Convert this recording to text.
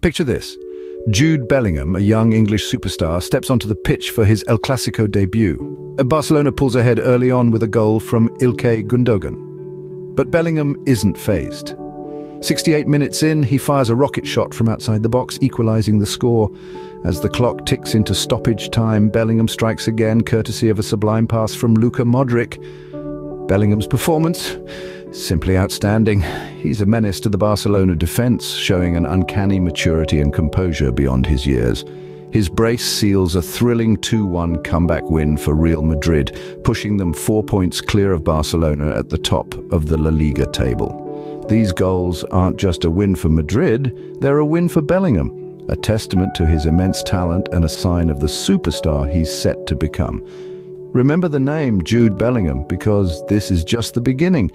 Picture this. Jude Bellingham, a young English superstar, steps onto the pitch for his El Clasico debut. Barcelona pulls ahead early on with a goal from Ilkay Gundogan. But Bellingham isn't fazed. 68 minutes in, he fires a rocket shot from outside the box, equalising the score. As the clock ticks into stoppage time, Bellingham strikes again, courtesy of a sublime pass from Luka Modric. Bellingham's performance? Simply outstanding. He's a menace to the Barcelona defence, showing an uncanny maturity and composure beyond his years. His brace seals a thrilling 2-1 comeback win for Real Madrid, pushing them four points clear of Barcelona at the top of the La Liga table. These goals aren't just a win for Madrid, they're a win for Bellingham, a testament to his immense talent and a sign of the superstar he's set to become. Remember the name Jude Bellingham because this is just the beginning.